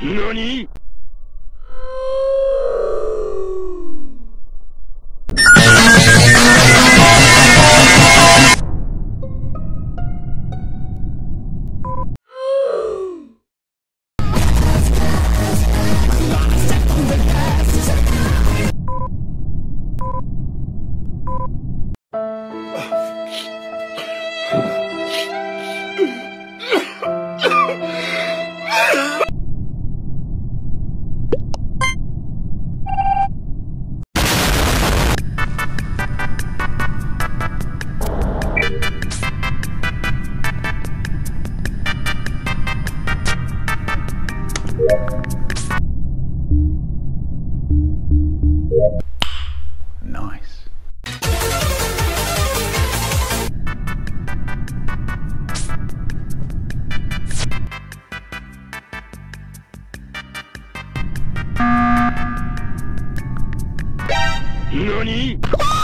何 Nice. NANI?